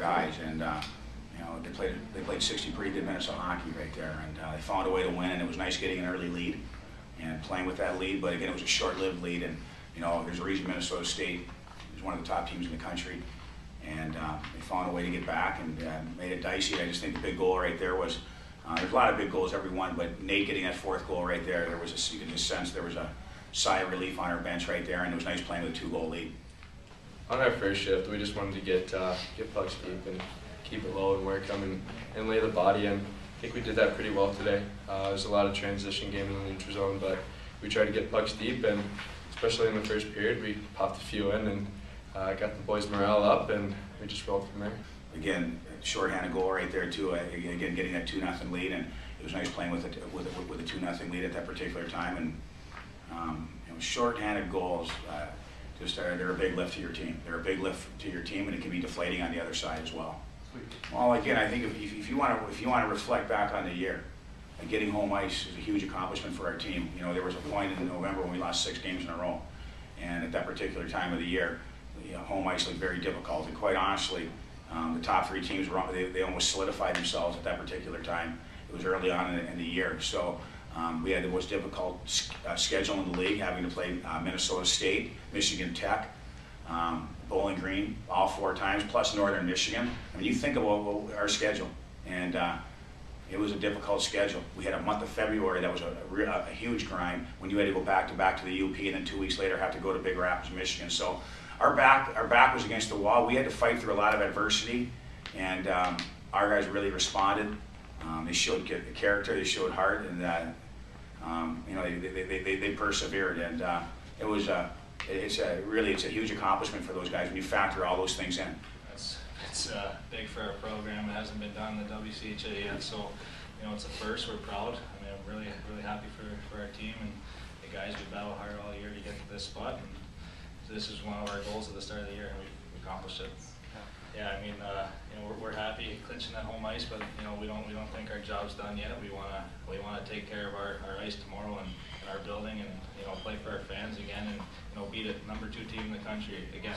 guys, and uh, you know they played they played 60 pretty good minutes of hockey right there, and uh, they found a way to win, and it was nice getting an early lead and playing with that lead. But again, it was a short-lived lead, and you know there's a reason Minnesota State is one of the top teams in the country, and uh, they found a way to get back and uh, made it dicey. I just think the big goal right there was. Uh, there's a lot of big goals, every one, but Nate getting that fourth goal right there, there was a, you could just sense there was a sigh of relief on our bench right there, and it was nice playing with a two-goal lead. On our first shift, we just wanted to get uh, get pucks deep and keep it low and work them and, and lay the body in. I think we did that pretty well today. Uh, there's a lot of transition game in the neutral zone, but we tried to get pucks deep, and especially in the first period, we popped a few in and uh, got the boys' morale up, and we just rolled from there. Again, shorthanded goal right there too. Uh, Again, getting that two nothing lead, and it was nice playing with a with a, with a two nothing lead at that particular time. And um, you know, shorthanded goals uh, just are they're a big lift to your team. They're a big lift to your team, and it can be deflating on the other side as well. Well, again, I think if, if you want to if you want to reflect back on the year, uh, getting home ice is a huge accomplishment for our team. You know, there was a point in November when we lost six games in a row, and at that particular time of the year, you know, home ice looked very difficult. And quite honestly, um, the top three teams were they, they almost solidified themselves at that particular time. It was early on in, in the year, so um, we had the most difficult uh, schedule in the league, having to play uh, Minnesota State, Michigan Tech, um, Bowling Green, all four times, plus Northern Michigan. I mean, you think about our schedule, and uh, it was a difficult schedule. We had a month of February that was a, a, a huge grind when you had to go back to back to the UP, and then two weeks later have to go to Big Rapids, Michigan. So our back, our back was against the wall. We had to fight through a lot of adversity, and um, our guys really responded. Um, they showed ca- character, they showed heart, and uh, um, you know they, they, they, they, they persevered. And uh, it was a, it's a really it's a huge accomplishment for those guys when you factor all those things in. It's, it's uh, big for our program. It hasn't been done in the WCHA yet, so you know it's a first. We're proud. I mean, I'm really really happy for, for our team and the guys. We battled hard all year to get to this spot, and this is one of our goals at the start of the year, and we we accomplished it. Yeah, I mean, uh, you know, we're, we're happy clinching that home ice, but you know, we don't we don't think our job's done yet. We wanna we wanna take care of our, our ice tomorrow and, and our building, and you know, play for our fans again, and you know, beat a number two team in the country again.